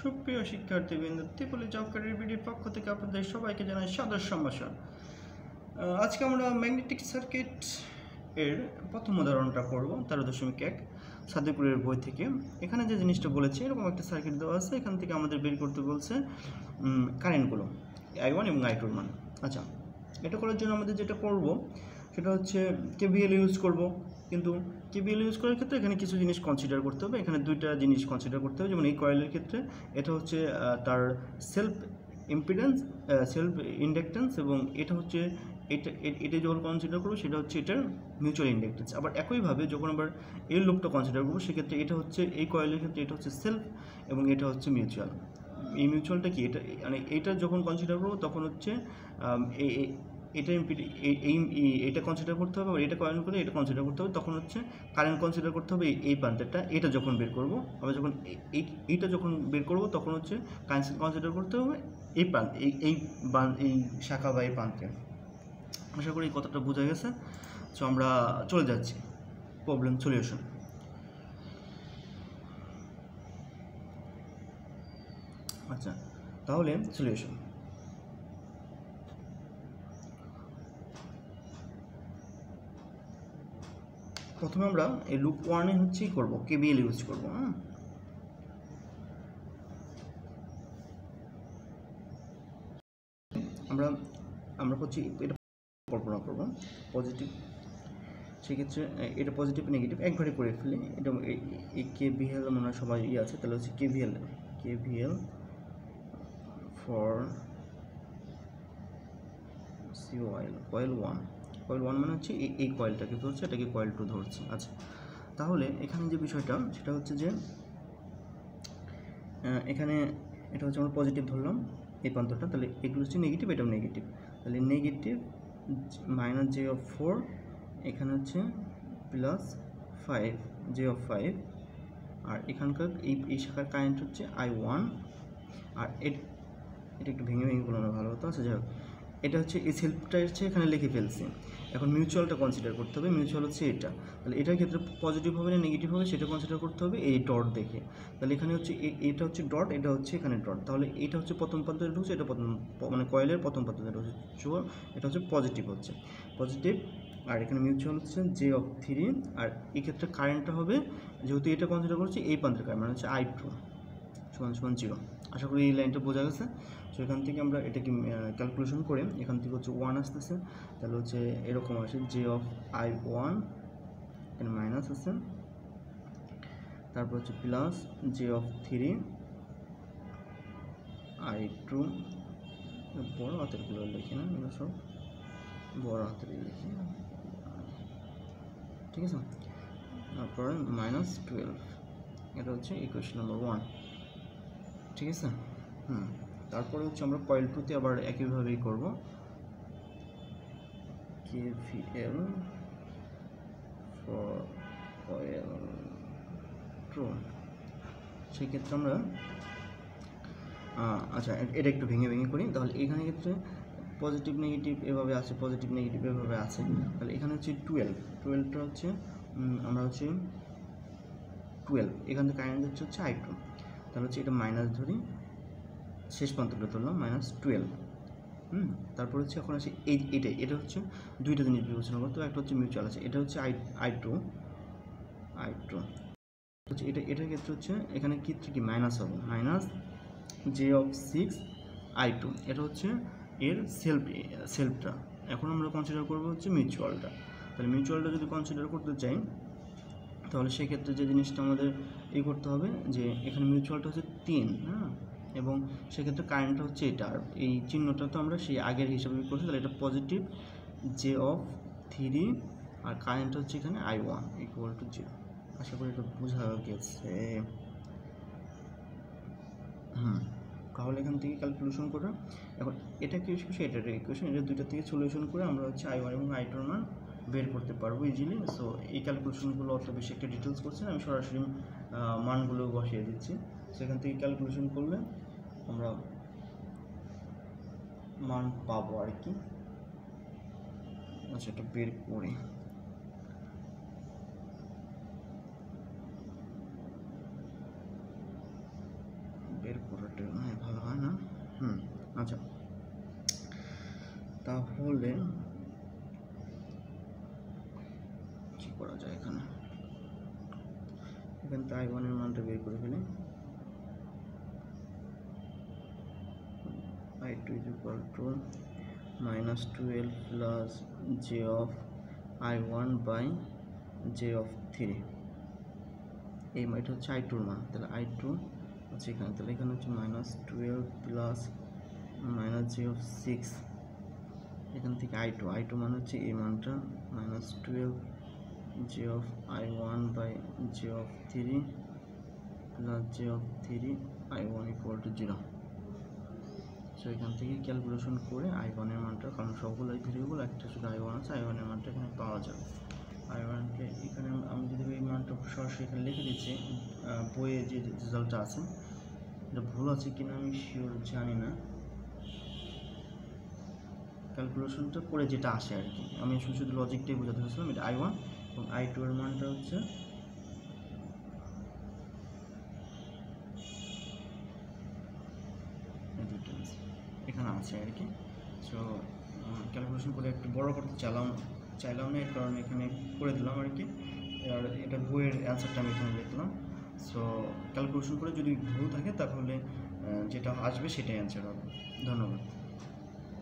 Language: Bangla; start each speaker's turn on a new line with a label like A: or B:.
A: সুপ্রিয় শিক্ষার্থীবৃন্দ, ত্রিপলি জব ক্যারিয়ার বিডির পক্ষ থেকে আপনাদের সবাইকে জানাই সাদর সম্ভাষণ। আজকে আমরা ম্যাগনেটিক সার্কিট এর প্রথম উদাহরণটা করব তেরো দশমিক এক সাদেপুরের বই থেকে। এখানে যে জিনিসটা বলেছে, এরকম একটা সার্কিট দেওয়া আছে, এখান থেকে আমাদের বের করতে বলছে কারেন্টগুলো আই ওয়ান এবং আই টুর মান। আচ্ছা এটা করার জন্য আমাদের যেটা করব, সেটা হচ্ছে কেভিএল ইউজ করব। কিন্তু কেভিএল ইউজ করার ক্ষেত্রে এখানে কিছু জিনিস কনসিডার করতে হবে। এখানে দুইটা জিনিস কনসিডার করতে হবে। যেমন এই কয়েলের ক্ষেত্রে এটা হচ্ছে তার সেলফ ইম্পিডেন্স সেলফ ইন্ডাকটেন্স এবং এটা হচ্ছে, এটা এটা যখন কনসিডার করব সেটা হচ্ছে এটার মিউচুয়াল ইন্ডাকটেন্স আবার একইভাবে যখন আবার এই লুপটা কনসিডার করব, সেক্ষেত্রে এটা হচ্ছে, এই কয়েলের ক্ষেত্রে এটা হচ্ছে সেলফ এবং এটা হচ্ছে মিউচুয়াল এই মিউচুয়ালটা কি? এটা মানে এটা যখন কনসিডার করব তখন হচ্ছে এটা এই এটা কনসিডার করতে হবে এটা কয়েন করে এটা কনসিডার করতে হবে, তখন হচ্ছে কারেন্ট কনসিডার করতে হবে, এই- প্রান্তেরটা, এটা যখন বের করব আবার যখন এই- এই, এইটা যখন বের করব, তখন হচ্ছে কারেন্ট কনসিডার করতে হবে, এই প্রান্ত, এই এই এই শাখা বা এই প্রান্তে। আশা করি এই কথাটা বোঝা গেছে সো আমরা চলে যাচ্ছি প্রবলেম সলিউশন আচ্ছা তাহলে সলিউশন প্রথমে আমরা এই লুপ ওয়ানে হচ্ছে কি করব? কেবিএল ইউজ করব হ্যাঁ? আমরা আমরা হচ্ছে এটা কল্পনা করব পজিটিভ সেক্ষেত্রে এটা পজিটিভ নেগেটিভ একবারে করে ফেলি। এটা এই কে ভিএল মনে হয় সবাই ইয়ে আছে, তাহলে হচ্ছে K VL K VL for সিওয়াইল coil one coil one মানে হচ্ছে এই কয়েলটাকে ধরছে, এটাকে কয়েল টু ধরছে। আচ্ছা তাহলে এখানে যে বিষয়টা, সেটা হচ্ছে যে এখানে এটা হচ্ছে আমরা পজিটিভ ধরলাম এই প্রান্তটা তাহলে এগুলো হচ্ছে নেগেটিভ এটাও নেগেটিভ তাহলে negative minus J of four এখানে হচ্ছে plus five J of five আর এখানকার এই এই শাখার কারেন্ট হচ্ছে আই ওয়ান আর এট- এটা একটু ভেঙে ভেঙে বলানো ভালো হতো। আচ্ছা যাই হোক। এটা হচ্ছে এই সেলফটা হচ্ছে এখানে লিখে ফেলছি। এখন মিউচুয়ালটা কনসিডার করতে হবে মিউচুয়াল হচ্ছে এটা। তাহলে এটার ক্ষেত্রে পজিটিভ হবে না নেগেটিভ হবে, সেটা কনসিডার করতে হবে এই ডট দেখে। তাহলে এখানে হচ্ছে এটা হচ্ছে ডট এটা হচ্ছে এখানে ডট তাহলে এটা হচ্ছে প্রথম প্রান্তে ঢুকছে, এটা প্রথম মানে কয়েলের প্রথম প্রান্তে ঢুকছে। এটা হচ্ছে পজিটিভ হচ্ছে। পজিটিভ আর এখানে মিউচুয়াল হচ্ছে জে অফ থ্রি আর এক্ষেত্রে কারেন্টটা হবে, যেহেতু এটা কনসিডার করছি, এই প্রান্তের কারেন্ট মানে হচ্ছে আই টু সমান সমান জিরো আশা করি এই লাইনটা বোঝা গেছে। সো এখান থেকে আমরা এটাকে ক্যালকুলেশন করে, এখান থেকে হচ্ছে ওয়ান আসতেছে। তাহলে হচ্ছে এরকম আসে জে অফ আই ওয়ান এখানে মাইনাস আছে। তারপর হচ্ছে plus J of three I two বড় হাতেরগুলো লিখি না, এগুলো সব বড় হাতের লিখি। ঠিক আছে? তারপরে মাইনাস টুয়েলভ এটা হচ্ছে ইকুয়েশন নাম্বার ওয়ান ঠিক আছে? হুম, তারপরে হচ্ছে আমরা কয়েল টুতে আবার একইভাবেই করব। কেভিএল ফর কয়েল টু সেক্ষেত্রে আমরা আচ্ছা এটা একটু ভেঙে ভেঙে করি। তাহলে এখানে ক্ষেত্রে পজিটিভ নেগেটিভ এভাবে আছে পজিটিভ নেগেটিভ এভাবে আছে। তাহলে এখানে হচ্ছে টুয়েলভ টুয়েলভটা হচ্ছে আমরা হচ্ছে টুয়েলভ এখান থেকে কারেন্ট হচ্ছে হচ্ছে আই টু তাহলে হচ্ছে এটা মাইনাস ধরি, শেষ প্রান্তটা ধরলাম মাইনাস টুয়েলভ হুম? তারপর হচ্ছে এখন আছে এই, এটাই, এটা হচ্ছে দুইটা জিনিস বিবেচনা করতে একটা হচ্ছে মিউচুয়াল আছে, এটা হচ্ছে I I two I two হচ্ছে এটা, এটার ক্ষেত্রে হচ্ছে এখানে কি কি মাইনাস হবে minus J of six I two এটা হচ্ছে এর সেলফ সেলফটা এখন আমরা কনসিডার করব হচ্ছে মিউচুয়ালটা তাহলে মিউচুয়ালটা যদি কনসিডার করতে চাই তাহলে সেক্ষেত্রে যে জিনিসটা আমাদের ই করতে হবে যে এখানে মিউচুয়ালটা হচ্ছে তিন হ্যাঁ? এবং সেক্ষেত্রে কারেন্টটা হচ্ছে এটা। আর এই চিহ্নটা তো আমরা সেই আগের হিসাবে করছি, তাহলে এটা পজিটিভ জে অফ থ্রি আর কারেন্ট হচ্ছে এখানে I one equal to zero আশা করি এটা বোঝা গেছে। হুম, তাহলে এখান থেকে ক্যালকুলেশন করে, এখন এটা কি ইকুয়েশন এটা ইকুয়েশন এটা দুইটা থেকে সলিউশন করে আমরা হচ্ছে আই ওয়ান এবং আই টুর মান বের করতে পারব ইজিলি সো এই ক্যালকুলেশনগুলো অত বেশি একটা ডিটেলস করছি না, আমি সরাসরি মানগুলো বসিয়ে দিচ্ছি। সেখান থেকে ক্যালকুলেশন করলে আমরা মান পাবো আর কি। আচ্ছা এটা বের করি। বের করাটা ভালো হয় না। হুম আচ্ছা। তাহলে কি করা যায় এখানে। এখান থেকে আই ওয়ানের মানটা বের করে ফেলি। I two is equal to minus twelve plus J of I one by J of three এই এটা হচ্ছে আই টুর মান। তাহলে আই টু হচ্ছে এখানে। তাহলে এখানে হচ্ছে minus twelve plus minus J of six এখান থেকে আই টু আই টু মানে হচ্ছে এই মানটা। Minus twelve J of I one by J of three plus J of three I one equal to zero so এখান থেকে ক্যালকুলেশন করে আই ওয়ানের মানটা, কারণ সবগুলোই ভেরিয়েবল একটা শুধু আই ওয়ান আছে আই ওয়ানের মানটা এখানে পাওয়া যাবে। আই ওয়ানকে এখানে আমি যদি এই মানটা সরাসরি এখানে লিখে দিচ্ছি বইয়ে যে রেজাল্টটা আছে, এটা ভুল আছে কিনা আমি শিওর জানি না। ক্যালকুলেশনটা করে যেটা আসে আর কি। আমি শুধু শুধু লজিকটাই বোঝাতে চাচ্ছিলাম, এটা আই ওয়ান এবং আই টু এর মানটা হচ্ছে। এখানে আছে আর কি। সো ক্যালকুলেশন করে একটু বড় করতে চাইলাম চাইলাম না, এর কারণে এখানে করে দিলাম আর কি। আর এটা বইয়ের অ্যান্সারটা আমি এখানে লিখলাম। সো ক্যালকুলেশন করে যদি ভুল থাকে তাহলে যেটা আসবে সেটাই অ্যান্সার হবে। ধন্যবাদ।